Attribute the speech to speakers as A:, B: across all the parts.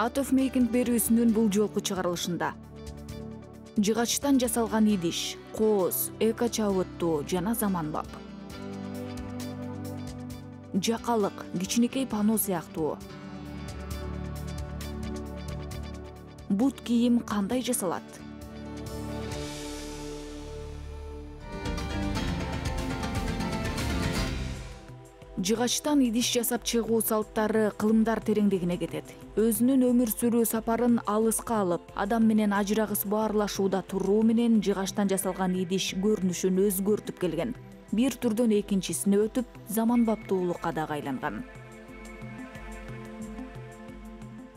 A: оф мейкинг берүүсүнүн бул жолку чыгарылышында. Жыгачтан жасалган идиш кооз эко чабыттуу жана заманбап жакалык кичинекей пано сыяктуу. Бут кийим кандай жасалат жыгачтан идиш жасап чыгуу салттары кылымдар тереңдегине кетет. Өзүнүн өмүр сүрүү сапарын алыска алып адам менен ажырагыс баарлашууда туруу менен жыгачтан жасалган идиш көрүнүшүн өзгөртүп келген. Бир түрдөн экинчисине өтүп заманбаптуулукка дагы айланган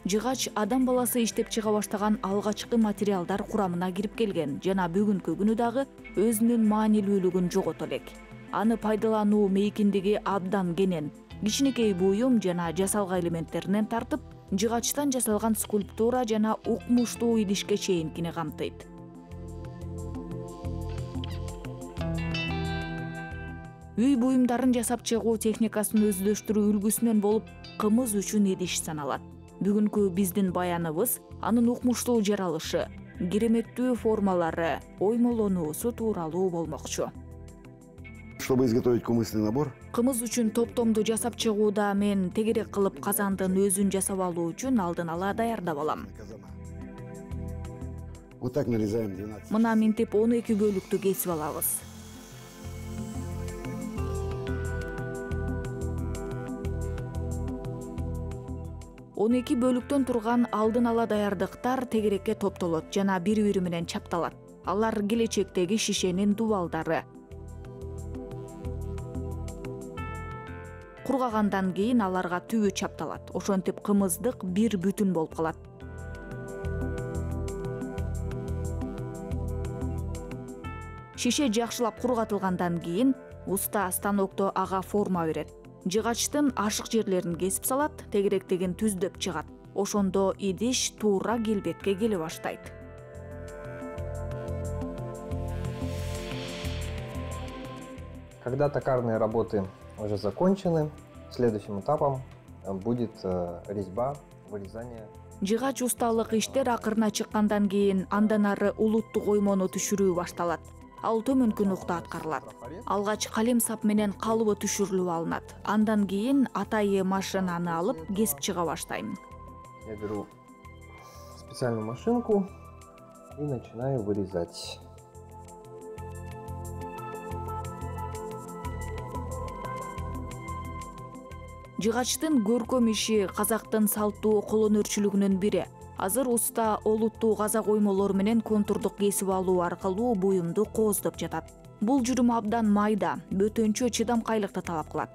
A: жыгач адам баласы иштеп чыга баштаган алгачкы материалдар курамына кирип келген жана бүгүнкү күнү дагы өзүнүн маанилүүлүгүн жогото элек аны пайдалануу мейкиндиги абдан кенен. Кичинекей буюм жана жасалгы элементтеринен тартып жыгачтан жасалган скульптура жана укмуштуу идишке чейинкини камтыйт. Үй буюмдарын жасап чыгуу техникасын өздөштүрүү үлгүсүнөн болуп кымыз үчүн идиш саналат. Бүгүнкү биздин баяныбыз анын укмуштуу жаралышы кереметтүү формалары оймолонуусу тууралуу болмокчу
B: чтобы изготовить кумысный набор.
A: Кымыз үчүн топтомду жасап чыгууда мен тегерек кылып казандын өзүн жасап алуу үчүн алдын ала даярдап алам.
B: Вот так нарезаем двенадцать.
A: Мына минтип он эки бөлүктү кесип алабыз. Он эки бөлүктөн турган алдын ала даярдыктар тегерекке топтолот жана бири бири менен чапталат. Алар келечектеги шишенин дубалдары кургагандан кийин аларга түбү чапталат. Ошентип кымыздык бир бүтүн болуп калат. Шише жакшылап кургатылгандан кийин уста станокто ага форма берет. Жыгачтын ашык жерлерин кесип салат тегеректигин түздөп чыгат. Ошондо идиш туура келбетке келе баштайт.
C: Когда токарные работы уже закончены. Следующим этапом э, будет э, резьба вырезание.
A: Жыгач усталык иштер акырына чыккандан кийин андан ары улуттук оймону түшүрүү башталат ал төмөнкү нукта аткарылат алгач калем сап менен калыбы түшүрүлүп алынат андан кийин атайы машинаны алып кесип чыга баштайм
C: я беру специальную машинку и начинаю вырезать.
A: Жыгачтын көркөм иши казактын салттуу колөнөрчүлүгүнүн бири. Азыр уста олуттуу казак оймолору менен контурдук кесип алуу аркылуу буюмду кооздоп жатат. Бул жүрүм абдан майда бөтөнчө чыдамкайлыкты талап кылат.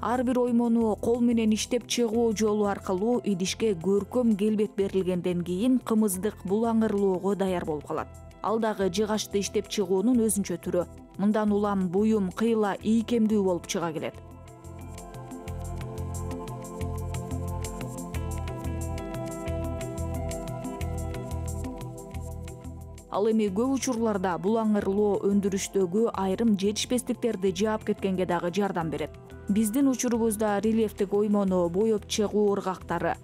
A: Ар бир оймону кол менен иштеп чыгуу жолу аркылуу идишке көркөм келбет берилгенден кийин кымыздык булаңырлоого даяр болуп калат ал дагы жыгачты иштеп чыгуунун өзүнчө түрү. Мындан улам буюм кыйла ийкемдүү болуп чыга келет. Ал эми көп учурларда булаңырлоо өндүрүштөгү айрым жетишпестиктерди жаап кеткенге дагы жардам берет. Биздин учурубузда рельефтик оймону боеп чыгуу ыргактары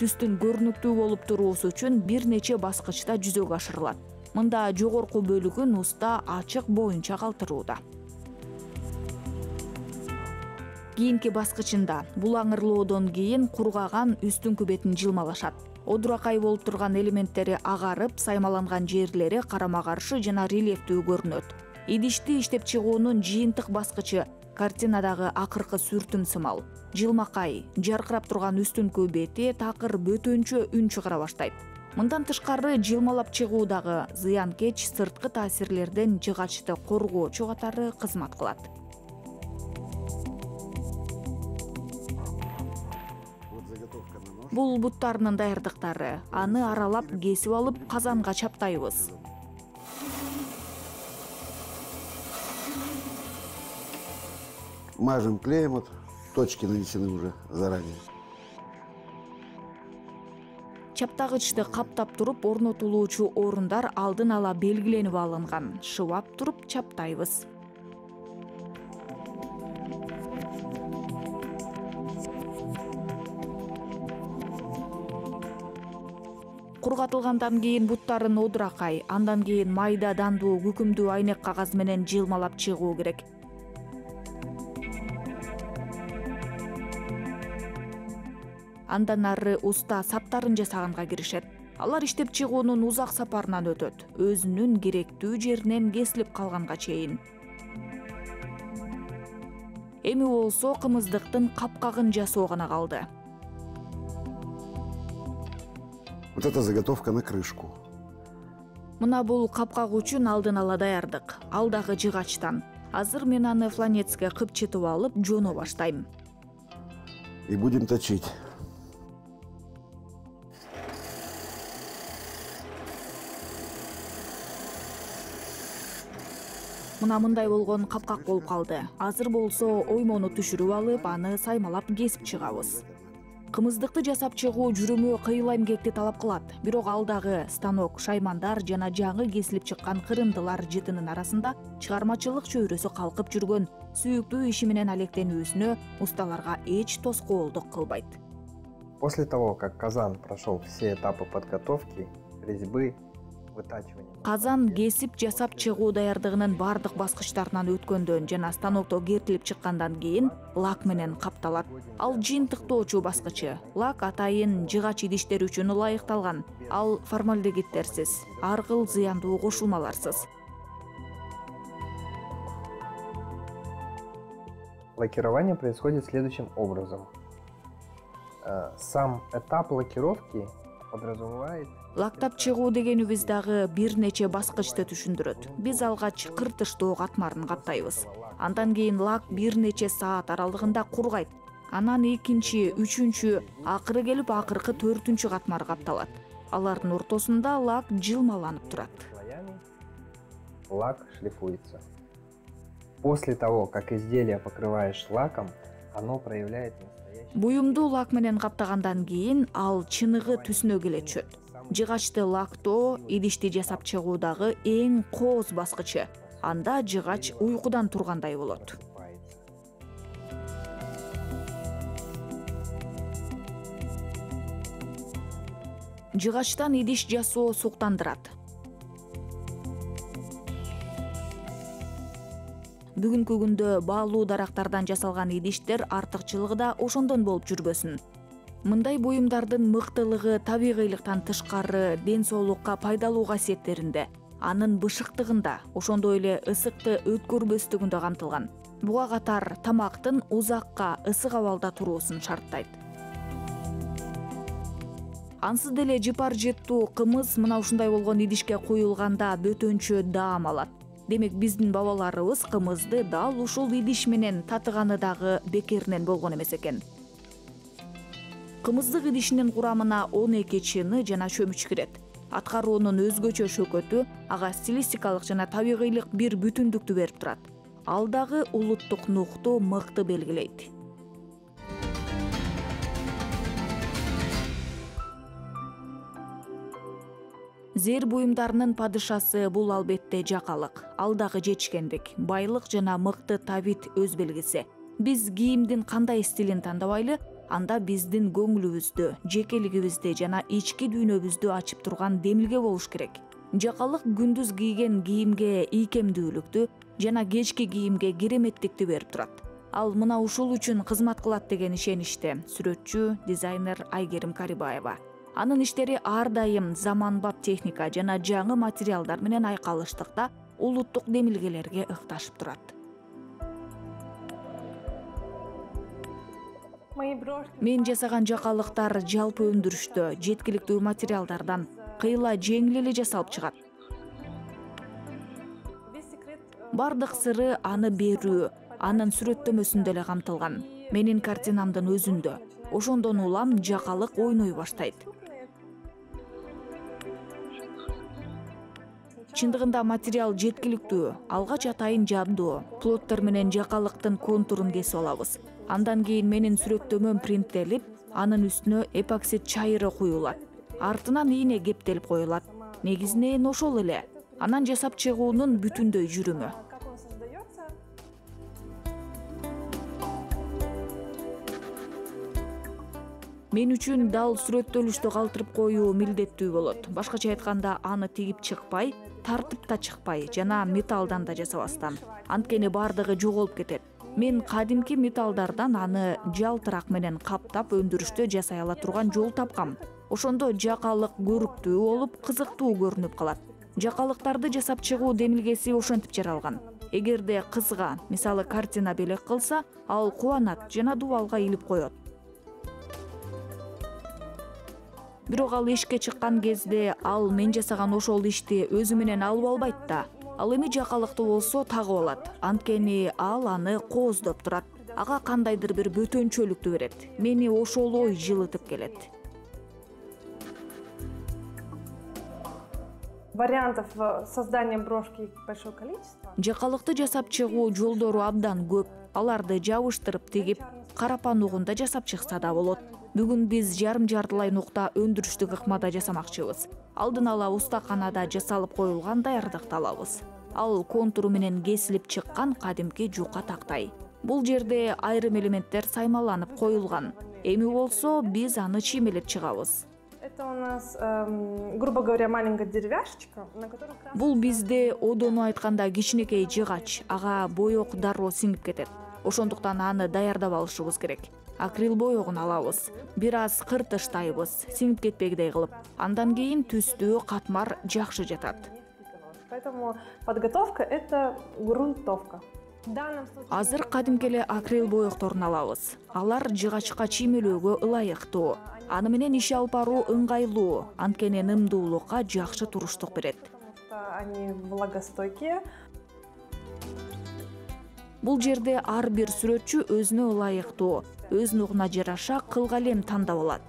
A: түстүн көрүнүктүү болуп туруусу үчүн бир нече баскычта жүзөгө ашырылат. Мында жогорку бөлүгүн уста ачык боюнча калтырууда. Кийинки баскычында булаңырлоодон кийин кургаган үстүңкү бетин жылмалашат. Одуракай болуп турган элементтери агарып саймаланган жерлери карама каршы жана рельефтүү көрүнөт. Идишти иштеп чыгуунун жыйынтык баскычы картинадагы акыркы сүртүм сымал. Жылмакай жаркырап турган үстүңкү бети такыр бөтөнчө үн чыгара баштайт. Мындан тышкары жылмалап чыгуу дагы зыянкеч сырткы таасирлерден жыгачты коргоочу катары кызмат кылат. Бул буттарынын даярдыктары аны аралап кесип алып казанга чаптайбыз
B: мажем клеем вот точки нанесены уже заранее.
A: Чаптагычты каптап туруп орнотулуучу орундар алдын ала белгиленип алынган шыбап туруп чаптайбыз. Кургатылгандан кийин буттарын одуракай андан кийин майда дандуу күкүмдүү айнек кагаз менен жылмалап чыгуу керек. Андан ары уста саптарын жасаганга киришет. Алар иштеп чыгуунун узак сапарынан өтөт. Өзүнүн керектүү жеринен кесилип калганга чейин. Эми болсо кымыздыктын капкагын жасоо гана калды.
B: Вот это заготовка на крышку.
A: мына бул капкак үчүн алдын ала даярдык. Ал дагы жыгачтан. Азыр мен аны фланецке кыпчытып алып жооно баштайм.
B: И будем точить.
A: Мына мындай болгон капкак болуп калды. Азыр болсо оймону түшүрүп алып аны саймалап кесип чыгабыз. Кымыздыкты жасап чыгуу жүрүмү кыйла эмгекти талап кылат. Бирок ал дагы станок шаймандар жана жаңы кесилип чыккан кырындылар жытынын арасында чыгармачылык чөйрөсү калкып жүргөн сүйүктүү иши менен алектенүүсүнө усталарга эч тоскоолдук кылбайт.
C: После того, как казан прошел все этапы подготовки, резьбы.
A: Казан кесип жасап чыгуу даярдыгынын баардык баскычтарынан өткөндөн жана станокто кертилип чыккандан кийин лак менен капталат ал жыйынтыктоочу баскычы лак атайын жыгач идиштер үчүн ылайыкталган ал формальдегиддерсиз ар кыл зыяндуу кошулмаларсыз
C: Лакирование происходит следующим образом. Э, Сам этап лакировки подразумевает...
A: лактап чыгуу дегенибиз дагы бир нече баскычты түшүндүрөт. Биз алгач кыртыштоо катмарын каптайбыз. Андан кийин лак бир нече саат аралыгында кургайт. Анан экинчи үчүнчү акыры келип акыркы төртүнчү катмар капталат. Алардын ортосунда лак жылмаланып турат.
C: Лак шлифуется. После того, как изделие покрываешь лаком, оно проявляет.
A: Буюмду лак менен каптагандан кийин ал чыныгы түсүнө келе түшөт. Жыгачты лактоо идишти жасап чыгуудагы эң кооз баскычы. Анда жыгач уйкудан тургандай болот. Жыгачтан идиш жасоо суктандырат бүгүнкү күндө баалуу дарактардан жасалган идиштер артыкчылыгы да ошондон болуп жүрбөсүн. Мындай буюмдардын мыктылыгы табигыйлыктан тышкары ден соолукка пайдалуу касиеттеринде анын бышыктыгында ошондой эле ысыкты өткөрбөстүгүндө камтылган. Буга катар тамактын узакка ысык абалда туруусун шарттайт. Ансыз деле жыпар жыттуу кымыз мына ушундай болгон идишке куюлганда бөтөнчө даам алат демек биздин бабаларыбыз кымызды дал ушул идиш менен татыганы дагы бекеринен болгон эмес экен. Кымыздык идишинин курамына он эки чыны жана чөмүч кирет. Аткаруунун өзгөчө шөкөтү ага стилистикалык жана табигыйлык бир бүтүндүктү берип турат. Ал дагы улуттук нухту мыкты белгилейт. Зээр буюмдарынын падышасы бул албетте жакалык ал дагы жетишкендик байлык жана мыкты табит өз белгиси биз кийимдин кандай стилин тандабайлы анда биздин көңүлүбүздү жекелигибизди жана ички дүйнөбүздү ачып турган демилге болуш керек. Жакалык күндүз кийген кийимге ийкемдүүлүктү жана кечки кийимге кереметтикти берип турат. Ал мына ушул үчүн кызмат кылат деген ишеничте сүрөтчү дизайнер айгерим карибаева. Анын иштери ар дайым заманбап техника жана жаңы материалдар менен айкалыштыкта улуттук демилгелерге ыкташып турат. Мен жасаган жакалыктар жалпы өндүрүштө жеткиликтүү материалдардан кыйла жеңил эле жасалып чыгат. Бардык сыры аны берүү анын сүрөттөмөсүндө эле камтылган. Менин картинамдын өзүндө ошондон улам жакалык ойной баштайт чындыгында материал жеткиликтүү алгач атайын жабдуу плоттор менен жакалыктын контурун кесип алабыз. Андан кийин менин сүрөттөмөм принттелип анын үстүнө эпоксид чайыры куюлат. Артынан ийне кептелип коюлат. Негизинен ошол эле. Анан жасап чыгуунун бүтүндөй жүрүмү. Мен үчүн дал сүрөттөлүштү калтырып коюу милдеттүү болот. Башкача айтканда аны тигип чыкпай тартып да чыкпай жана металлдан да жасабастан. Анткени баардыгы жоголуп кетет. Мен кадимки металлдардан аны жалтырак менен каптап өндүрүштө жасай ала турган жол тапкам. Ошондо жакалык көрктүү болуп кызыктуу көрүнүп калат. Жакалыктарды жасап чыгуу демилгеси ошентип жаралган эгерде кызга мисалы картина белек кылса ал кубанат жана дубалга илип коет бирок ал эшикке чыккан кезде ал мен жасаган ошол ишти өзү менен алып албайт да. Ал эми жакалыкты болсо тагып алат. Анткени ал аны кооздоп турат. Ага кандайдыр бир бөтөнчөлүктү берет. Мени ошол ой жылытып келет.
D: Вариантов э, создания брошки большое количество.
A: жакалыкты жасап чыгуу жолдору абдан көп. Аларды жабыштырып тигип карапан угунда жасап чыкса да болот бүгүн биз жарым жартылай нукта өндүрүштүк ыкмада жасамакчыбыз. Алдын ала устаканада жасалып коюлган даярдыкты алабыз ал контуру менен кесилип чыккан кадимки жука тактай. Бул жерде айрым элементтер саймаланып коюлган. Эми болсо биз аны чиймелеп чыгабыз.
D: Это у нас, грубо говоря, маленькая деревяшечка, на которой
A: бул бизде одону айтканда кичинекей жыгач. Ага боек дароо сиңип кетет ошондуктан аны даярдап алышыбыз керек. Акрил боегун алабыз. Бир аз кыртыштайбыз сиңип кетпегидей кылып. Андан кийин түстүү катмар жакшы жатат.
D: Поэтому подготовка – это грунтовка.
A: Азыр кадимки эле акрил боекторун алабыз. Алар жыгачка чиймелөөгө ылайыктуу. Аны менен иш алып баруу ыңгайлуу. Анткени нымдуулукка жакшы туруштук берет.
D: Потому что они влагостойкие.
A: Бул жерде ар бир сүрөтчү өзүнө ылайыктуу өз нугуна жараша кылгалем тандап алат.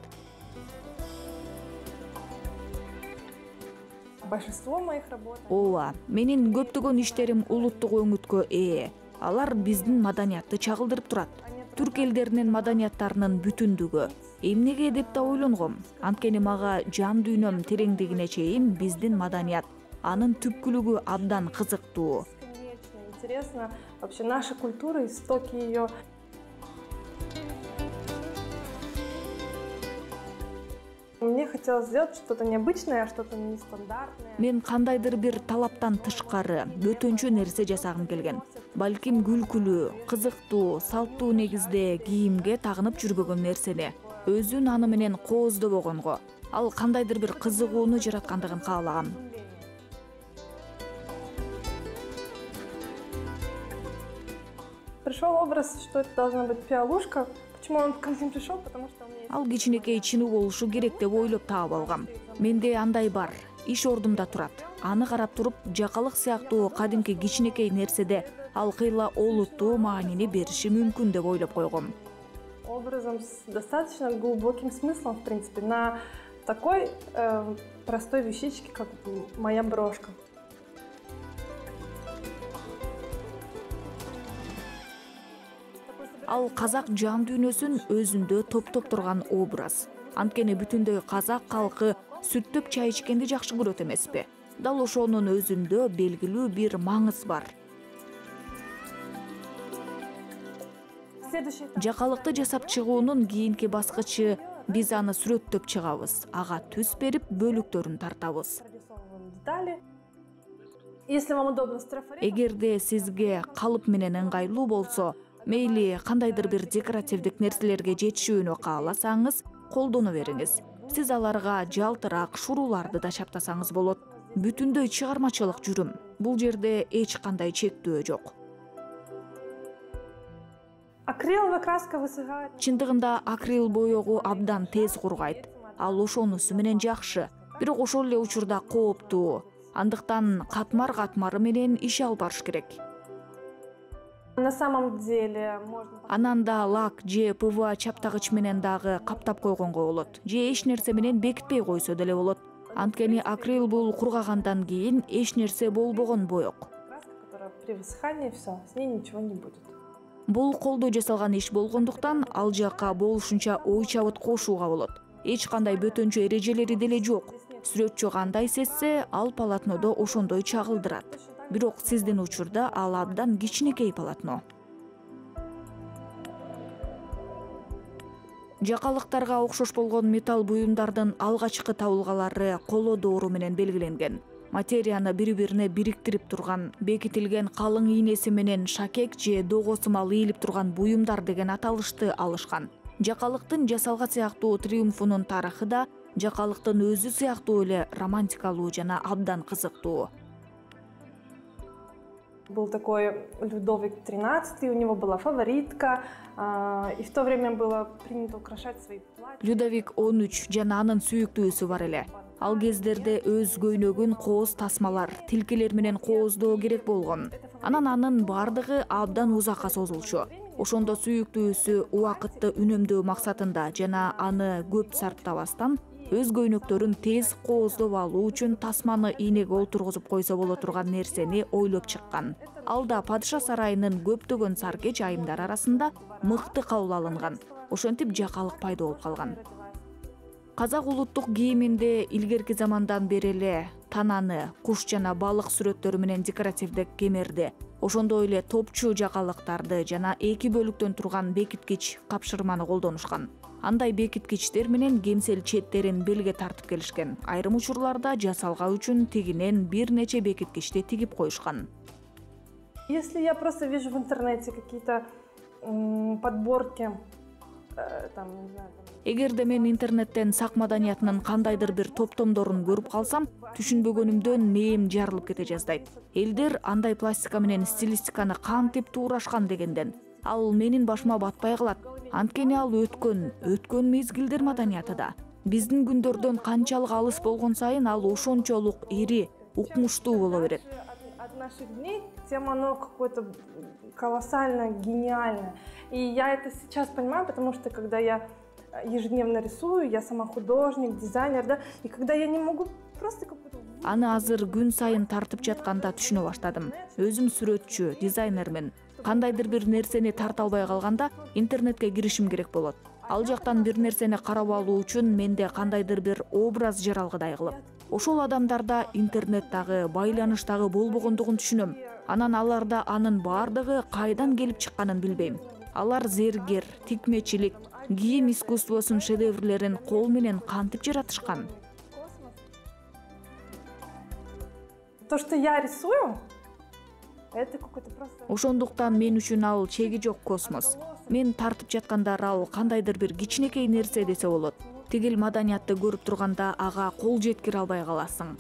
D: Большинство моих работ...
A: ооба менин көптөгөн иштерим улуттук өңүткө ээ. Алар биздин маданиятты чагылдырып турат. Түрк элдеринин маданияттарынын бүтүндүгү. Эмнеге деп да ойлонгом. Анткени мага жан дүйнөм тереңдигине чейин биздин маданият анын түпкүлүгү абдан кызыктуу.
D: Интересно. Вообще наша культура, истоки ее. Мне хотелось сделать что-то необычное, что-то нестандартное.
A: мен кандайдыр бир талаптан тышкары бөтөнчө нерсе жасагым келген балким күлкүлүү кызыктуу салттуу негизде кийимге тагынып жүрбөгөн нерсени өзүн аны менен кооздобогонго ал кандайдыр бир кызыгууну жараткандыгын каалагам
D: Пришел образ, что это должна быть пиалушка. Почему он ко мне пришел? Потому что
A: ал кичинекей чыны болушу керек деп ойлоп таап алгам менде андай бар иш ордумда турат аны карап туруп жакалык сыяктуу кадимки кичинекей нерседе алкыйла олуттуу маанини бериши мүмкүн деп ойлоп койгом
D: образом с достаточно глубоким смыслом, в принципе, на такой э, простой вещичке, как моя брошка.
A: Ал казак жан дүйнөсүн өзүндө топтоп турган образ. Анткени бүтүндөй казак калкы сүттөп чай ичкенди жакшы көрөт эмеспи. Дал ошонун өзүндө белгилүү бир маңыз бар. Жакалыкты жасап чыгуунун кийинки баскычы биз аны сүрөттөп чыгабыз. Ага түс берип бөлүктөрүн тартабыз.
D: Прорисовываем детали. Если вам удобно с трафаретом,
A: эгерде сизге калып менен ыңгайлуу болсо мейли кандайдыр бир декоративдик нерселерге жетишүүнү кааласаңыз колдоно бериңиз. Сиз аларга жалтырак шуруларды да чаптасаңыз болот. Бүтүндөй чыгармачылык жүрүм. Бул жерде эч кандай чектөө жок.
D: Акриловая краска высыхает.
A: чындыгында акрил боегу абдан тез кургайт. Ал ошонусу менен жакшы. Бирок ошол эле учурда кооптуу. Андыктан катмар катмары менен иш алып барыш керек
D: На самом деле можно...
A: анан да лак же пва чаптагыч менен дагы каптап койгонго болот. Же эч нерсе менен бекитпей койсо деле болот. Анткени акрил бул кургагандан кийин эч нерсе болбогон боек.
D: Которая при высыхании все, с ней ничего не будет.
A: бул колдо жасалган иш болгондуктан ал жакка болушунча ой чабыт кошууга болот. Эч кандай бөтөнчө эрежелери деле жок. Сүрөтчү кандай сезсе ал полотнодо ошондой чагылдырат бирок сиздин учурда ал абдан кичинекей полотно жакалыктарга окшош болгон металл буюмдардын алгачкы табылгалары коло доору менен белгиленген. Материяны бири бирине бириктирип турган бекитилген калың ийнеси менен шакек же дого сымал ийилип турган буюмдар деген аталышты алышкан. Жакалыктын жасалга сыяктуу триумфунун тарыхы да жакалыктын өзү сыяктуу эле романтикалуу жана абдан кызыктуу
D: Был такой Людовик XIII, у него была фаворитка, и в то время было принято украшать свои платья.
A: людовик он үч жана анын сүйүктүүсү бар эле. Ал кездерде өз көйнөгүн кооз тасмалар тилкелер менен кооздоо керек болгон анан анын баардыгы абдан узакка созулчу. Ошондо сүйүктүүсү убакытты үнөмдөө максатында жана аны көп сарптабастан өз көйнөктөрүн тез кооздоп алуу үчүн тасманы ийнеге олтургузуп койсо боло турган нерсени ойлоп чыккан. Ал да падыша сарайынын көптөгөн саркеч айымдары арасында мыкты кабыл алынган. Ошентип жакалык пайда болуп калган. Казак улуттук кийиминде илгерки замандан бери эле тананы куш жана балык сүрөттөрү менен декоративдик кемерди ошондой эле топчу жакалыктарды жана эки бөлүктөн турган бекиткич капшырманы колдонушкан андай бекиткичтер менен кемсел четтерин белге тартып келишкен. Айрым учурларда жасалга үчүн тигинен бир нече бекиткичти тигип коюшкан.
D: Если я просто вижу в интернете какие-то подборки, э, там, не знаю,
A: эгерде мен интернеттен сак маданиятынын кандайдыр бир топтомдорун көрүп калсам түшүнбөгөнүмдөн мээм жарылып кете жаздайт. Элдер андай пластика менен стилистиканы кантип туурашкан дегенден ал менин башыма батпай калат. Анткени ал өткөн өткөн мезгилдер маданияты да. Биздин күндөрдөн канчалык алыс болгон сайын ал ошончолук ири укмуштуу боло берет.
D: От, наших дней, тем оно какое-то колоссально гениальное. И я это сейчас понимаю, потому что когда я ежедневно рисую, я сама художник, дизайнер, да, и когда я не могу просто
A: аны азыр күн сайын тартып жатканда түшүнө баштадым. Өзүм сүрөтчү дизайнермин кандайдыр бир нерсени тарта албай калганда интернетке киришим керек болот. Ал жактан бир нерсени карап алуу үчүн менде кандайдыр бир образ жаралгыдай кылып ошол адамдарда интернет дагы байланыш дагы болбогондугун түшүнөм. Анан аларда анын баардыгы кайдан келип чыкканын билбейм. Алар зергер тикмечилик кийим искусствосунун шедеврлерин кол менен кантип жаратышкан?
D: То, что я рисую, это какой-то просто...
A: ошондуктан мен үчүн ал чеги жок космос. Мен тартып жаткандар ал кандайдыр бир кичинекей нерсе десе болот. Тигил маданиятты көрүп турганда ага кол жеткире албай каласың.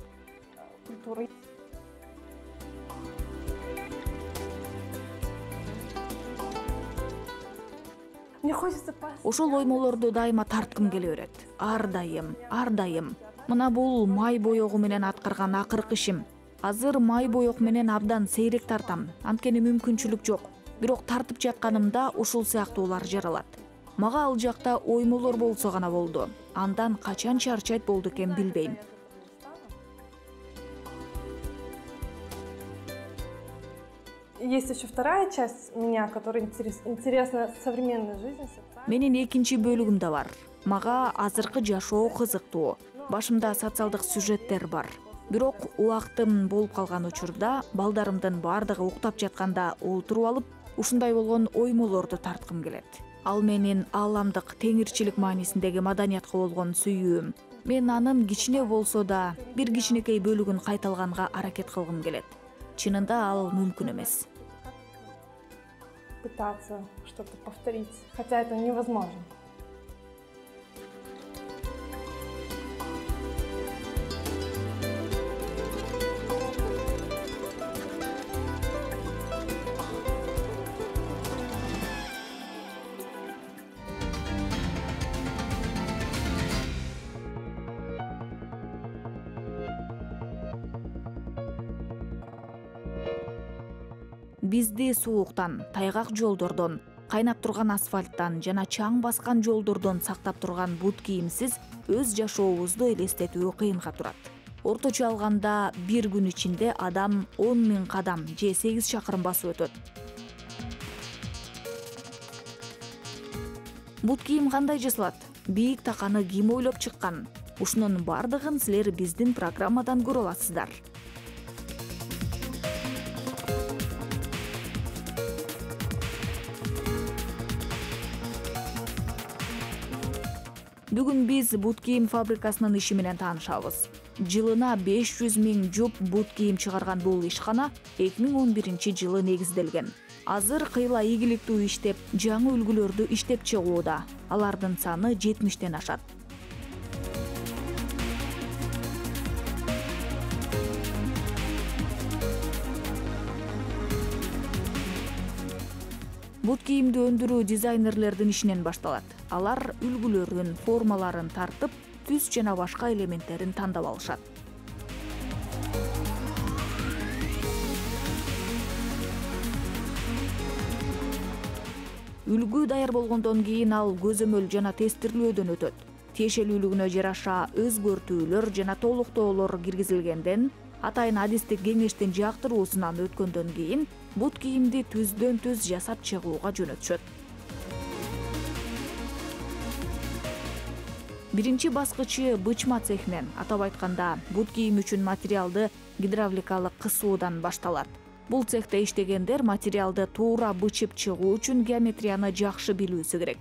D: Мне хочется
A: ошол оймолорду дайыма тарткым келе берет. Ар дайым ар дайым. Мына бул май боегу менен аткарган акыркы ишим азыр май боек менен абдан сейрек тартам. Анткени мүмкүнчүлүк жок. Бирок тартып жатканымда ушул сыяктуулар жаралат. Мага ал жакта оймолор болсо гана болду. Андан качан чарчайт болду экен билбейм.
D: Есть еще вторая часть меня, которая интерес- интересна современной жизни.
A: менин экинчи бөлүгүм да бар. Мага азыркы жашоо кызыктуу. Башымда социалдык сюжеттер бар бирок убактым болуп калган учурда балдарымдын баардыгы уктап жатканда олтуруп алып ушундай болгон оймолорду тарткым келет. Ал менин ааламдык теңирчилик маанисиндеги маданиятка болгон сүйүүм мен анын кичине болсо да бир кичинекей бөлүгүн кайталганга аракет кылгым келет. Чынында ал мүмкүн эмес.
D: Пытаться что-то повторить, хотя это невозможно.
A: Бизди сууктан тайгак жолдордон кайнап турган асфальттан жана чаң баскан жолдордон сактап турган бут кийимсиз өз жашообузду элестетүү кыйынга турат. Орточо алганда бир күн ичинде адам он миң кадам же сегиз чакырым басып өтөт. Бут кийим кандай жасалат? Бийик таканы ким ойлоп чыккан? Ушунун баардыгын силер биздин программадан көрө аласыздар бүгүн биз бут кийим фабрикасынын иши менен таанышабыз. Жылына беш жүз миң жуп бут кийим чыгарган бул ишкана эки миң он биринчи жылы негизделген. Азыр кыйла ийгиликтүү иштеп жаңы үлгүлөрдү иштеп чыгууда. Алардын саны жетимиштен ашат бут кийимди өндүрүү дизайнерлердин ишинен башталат. Алар үлгүлөрүн формаларын тартып түс жана башка элементтерин тандап алышат. Үлгү даяр болгондон кийин ал көзөмөл жана тестирлөөдөн өтөт. Тиешелүүлүгүнө жараша өзгөртүүлөр жана толуктоолор киргизилгенден атайын адистик кеңештин жактыруусунан өткөндөн кийин бут кийимди түздөн түз жасап чыгууга жөнөтүшөт биринчи баскычы бычма цехинен атап айтканда бут кийим үчүн материалды гидравликалык кысуудан башталат. Бул цехте иштегендер материалды туура бычып чыгуу үчүн геометрияны жакшы билүүсү керек.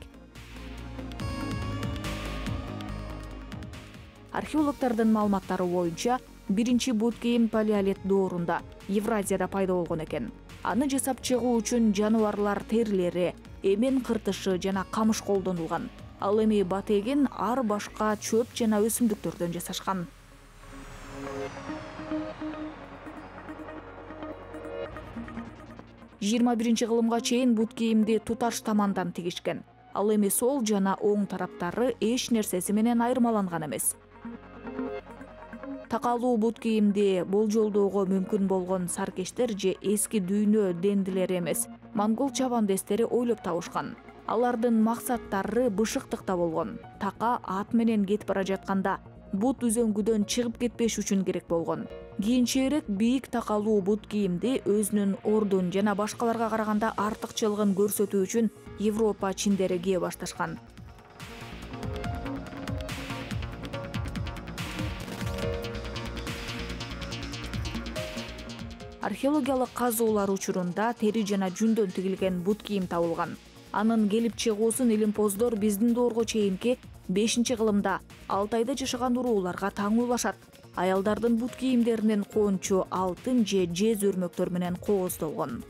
A: Археологдордун маалыматтары боюнча биринчи бут кийим палеолит доорунда евразияда пайда болгон экен аны жасап чыгуу үчүн жаныбарлар терилери эмен кыртышы жана камыш колдонулган. Ал эми батегин ар башка чөп жана өсүмдүктөрдөн жасашкан. Жыйырма биринчи кылымга чейин бут кийимди туташ тамандан тигишкен. Ал эми сол жана оң тараптары эч нерсеси менен айырмаланган эмес такалуу бут кийимди болжолдоого мүмкүн болгон саркештер же эски дүйнө дендилери эмес. Монгол чабандестери ойлоп табышкан. Алардын максаттары бышыктыкта болгон. Така ат менен кетип бара жатканда бут үзөңгүдөн чыгып кетпеш үчүн керек болгон. Кийинчерээк бийик такалуу бут кийимди өзүнүн ордун жана башкаларга караганда артыкчылыгын көрсөтүү үчүн европа чиндери кие башташкан археологиялык казуулар учурунда тери жана жүндөн тигилген бут кийим табылган. Анын келип чыгуусун илимпоздор биздин доорго чейинки бешинчи кылымда алтайда жашаган урууларга таңуулашат аялдардын бут кийимдеринин кончу алтын же жез өрмөктөр менен кооздолгон.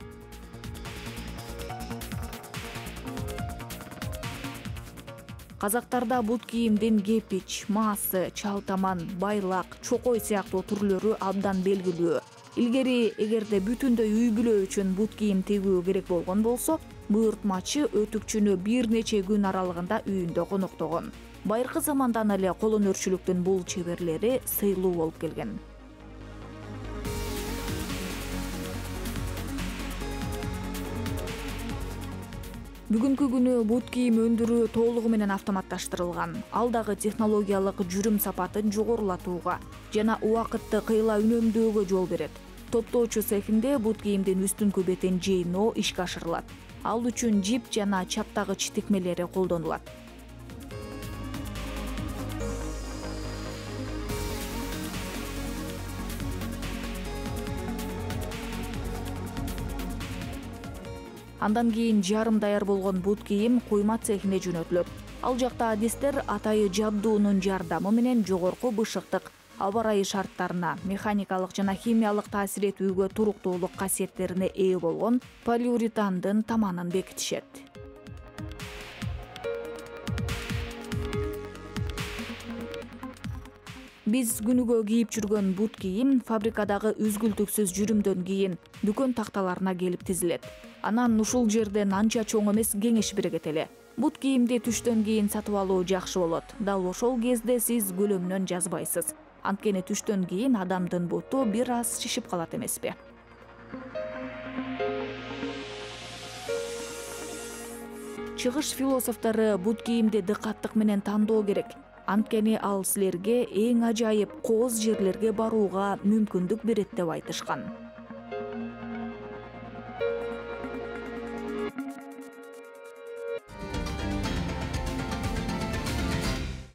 A: Казактарда бут кийимдин кепич маасы чалтаман байлак чокой сыяктуу түрлөрү абдан белгилүү илгери эгерде бүтүндөй үй бүлө үчүн бут кийим тигүү керек болгон болсо буйртмачы өтүкчүнү бир нече күн аралыгында үйүндө коноктогон. Байыркы замандан эле колөнөрчүлүктүн бул чеберлери сыйлуу болуп келген. Бүгүнкү күнү бут кийим өндүрүү толугу менен автоматташтырылган. Ал дагы технологиялык жүрүм сапатын жогорулатууга жана убакытты кыйла үнөмдөөгө жол берет топтоочу цехинде бут кийимдин үстүнкү бетин жыйноо ишке ашырылат. Ал үчүн жип жана чаптагыч тикмелери колдонулат. Андан кийин жарым даяр болгон бут кийим куйма цехине жөнөтүлөт. Ал жакта адистер атайы жабдуунун жардамы менен жогорку бышыктык аба ырайы шарттарына механикалык жана химиялык таасир этүүгө туруктуулук касиеттерине ээ болгон полиуретандын таманын бекитишет. Биз күнүгө кийип жүргөн бут кийим фабрикадагы үзгүлтүксүз жүрүмдөн кийин дүкөн такталарына келип тизилет. Анан ушул жерден анча чоң эмес кеңеш бере кетели бут кийимди түштөн кийин сатып алуу жакшы болот. Дал ошол кезде сиз көлөмүнөн жазбайсыз анткени түштөн кийин адамдын буту бир аз шишип калат эмеспи. Чыгыш философтору бут кийимди дыкаттык менен тандоо керек. Анткени ал силерге эң ажайып кооз жерлерге барууга мүмкүндүк берет деп айтышкан